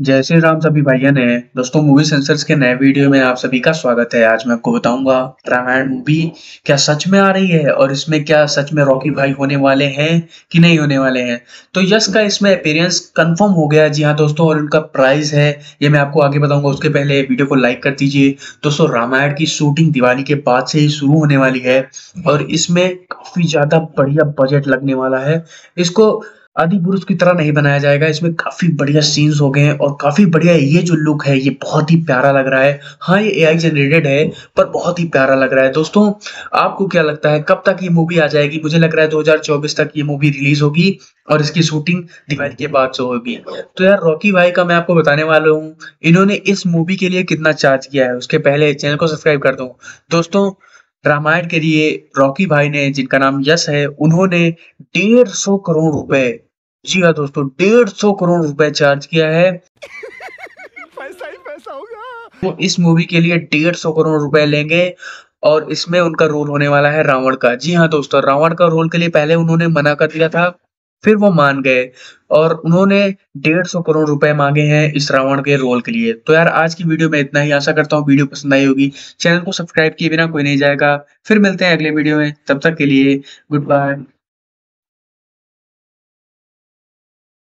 जय श्री राम सभी भाइयों ने। दोस्तों मूवी सेंसर्स के नए वीडियो में आप सभी का स्वागत है। आज मैं आपको बताऊँगा रामायण मूवी क्या सच में आ रही है और इसमें क्या सच में रॉकी भाई होने वाले हैं कि नहीं होने वाले हैं। तो यश का इसमें अपेयरेंस कंफर्म हो गया जी हाँ दोस्तों, और उनका प्राइस है, ये मैं आपको आगे बताऊँगा। उसके पहले वीडियो को लाइक कर दीजिए। दोस्तों, रामायण की शूटिंग दिवाली के बाद से ही शुरू होने वाली है और इसमें काफ़ी ज़्यादा बढ़िया बजट लगने वाला है। इसको आदि पुरुष की तरह नहीं बनाया जाएगा। इसमें काफ़ी बढ़िया सीन्स हो गए हैं और काफ़ी बढ़िया ये जो लुक है, ये बहुत ही प्यारा लग रहा है। हाँ ये एआई जनरेटेड है, पर बहुत ही प्यारा लग रहा है। दोस्तों, आपको क्या लगता है, कब तक ये मूवी आ जाएगी? मुझे लग रहा है 2024 तक ये मूवी रिलीज़ होगी और इसकी शूटिंग दिवाली के बाद से होगी। तो यार रॉकी भाई का मैं आपको बताने वाला हूँ। इन्होंने इस मूवी के लिए कितना चार्ज किया है? उसके पहले चैनल को सब्सक्राइब कर दो। दोस्तों रामायण के लिए रॉकी भाई ने जिनका नाम यश है उन्होंने डेढ़ सौ करोड़ रुपए। जी हाँ दोस्तों डेढ़ सौ करोड़ रुपए चार्ज किया है। पैसा ही पैसा होगा। वो इस मूवी के लिए डेढ़ सौ करोड़ रुपए लेंगे और इसमें उनका रोल होने वाला है रावण का। जी हाँ दोस्तों रावण का रोल के लिए पहले उन्होंने मना कर दिया था। फिर वो मान गए और उन्होंने डेढ़ सौ करोड़ रुपए मांगे हैं इस रावण के रोल के लिए। तो यार, आज की वीडियो में इतना ही। आशा करता हूँ वीडियो पसंद आई होगी। चैनल को सब्सक्राइब किए बिना कोई नहीं जाएगा। फिर मिलते हैं अगले वीडियो में। तब तक के लिए, गुड बाय।